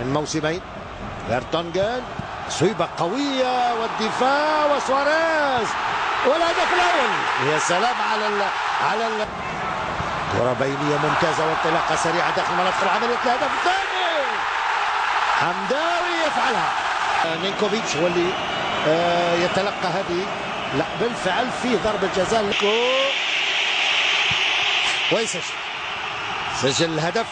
من موسمين. فيرتونجن تصويبة قوية والدفاع وسواريز. والهدف الأول يا سلام على ال على ال. كرة بينية ممتازة وانطلاقة سريعة داخل منطقة العملية الهدف الثاني حمداوي يفعلها. نينكوفيتش هو اللي آه، يتلقى هذه. لا بالفعل فيه ضربة جزاء. ويسجل. سجل الهدف